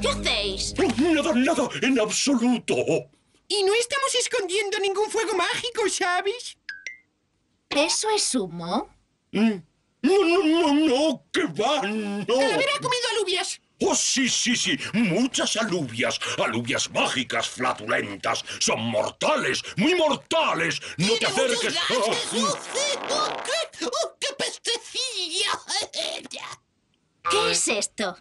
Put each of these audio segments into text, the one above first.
¿Qué hacéis? Nada, nada, en absoluto. Y no estamos escondiendo ningún fuego mágico, ¿sabes? ¿Eso es humo? Mm. No, no, no, no, que va, no. Calavera ha comido alubias. Oh, sí, sí, sí, muchas alubias, alubias mágicas, flatulentas, son mortales, muy mortales. No te acerques. ¡Oh, qué, oh, qué pestecilla! ¿Qué es esto?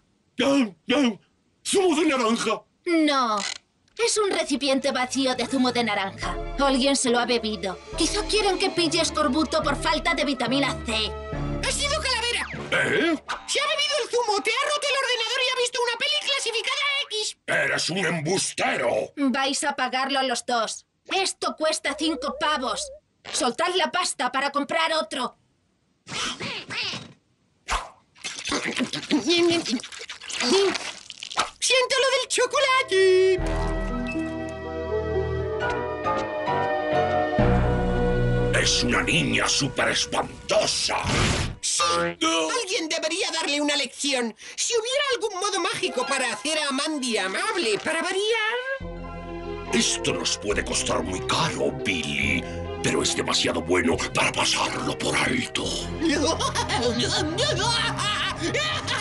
¡Zumo de naranja! No. Es un recipiente vacío de zumo de naranja. Alguien se lo ha bebido. Quizá quieren que pille escorbuto por falta de vitamina C. ¡Ha sido Calavera! ¿Eh? Se ha bebido el zumo, te ha roto el ordenador y ha visto una peli clasificada X. ¡Eres un embustero! Vais a pagarlo los dos. Esto cuesta cinco pavos. Soltad la pasta para comprar otro. ¡Siento lo del chocolate! Es una niña súper espantosa. Sí, alguien debería darle una lección. Si hubiera algún modo mágico para hacer a Mandy amable, para variar... Esto nos puede costar muy caro, Billy. Pero es demasiado bueno para pasarlo por alto.